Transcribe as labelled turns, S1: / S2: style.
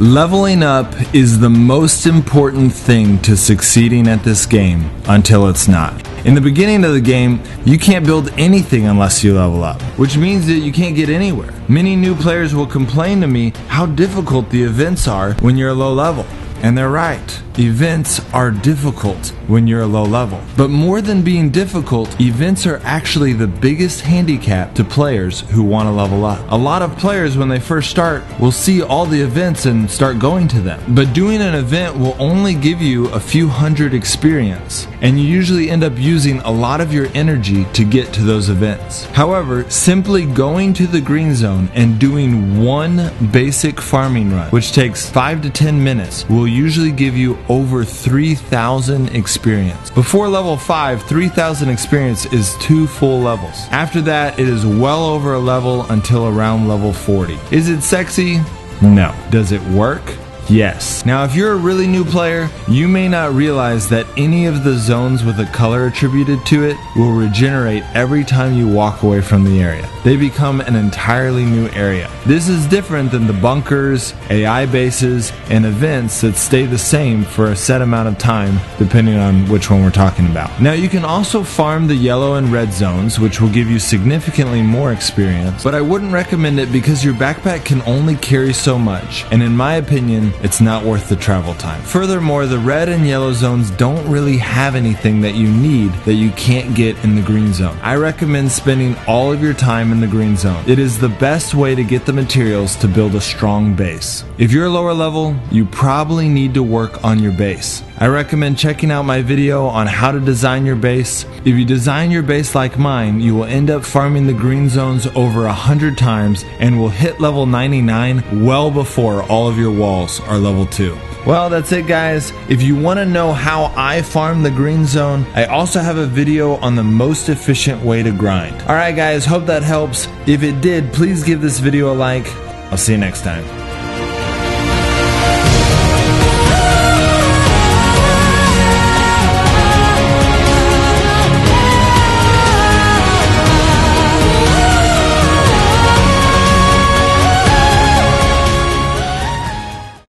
S1: Leveling up is the most important thing to succeeding at this game until it's not. In the beginning of the game, you can't build anything unless you level up, which means that you can't get anywhere. Many new players will complain to me how difficult the events are when you're low level. And they're right. Events are difficult when you're a low level. But more than being difficult, events are actually the biggest handicap to players who want to level up. A lot of players, when they first start, will see all the events and start going to them. But doing an event will only give you a few hundred experience, and you usually end up using a lot of your energy to get to those events. However, simply going to the green zone and doing one basic farming run, which takes 5 to 10 minutes, will usually give you over 3,000 experience. Before level 5, 3,000 experience is two full levels. After that, it is well over a level until around level 40. Is it sexy? No. Does it work? Yes. Now, if you're a really new player, you may not realize that any of the zones with a color attributed to it will regenerate every time you walk away from the area. They become an entirely new area. This is different than the bunkers, AI bases, and events that stay the same for a set amount of time, depending on which one we're talking about. Now, you can also farm the yellow and red zones, which will give you significantly more experience, but I wouldn't recommend it because your backpack can only carry so much, and in my opinion, it's not worth the travel time. Furthermore, the red and yellow zones don't really have anything that you need that you can't get in the green zone. I recommend spending all of your time in the green zone. It is the best way to get the materials to build a strong base. If you're lower level, you probably need to work on your base. I recommend checking out my video on how to design your base. If you design your base like mine, you will end up farming the green zones over a hundred times and will hit level 99 well before all of your walls are level 2. Well, that's it, guys. If you want to know how I farm the green zone, I also have a video on the most efficient way to grind. Alright, guys, hope that helps. If it did, please give this video a like. I'll see you next time.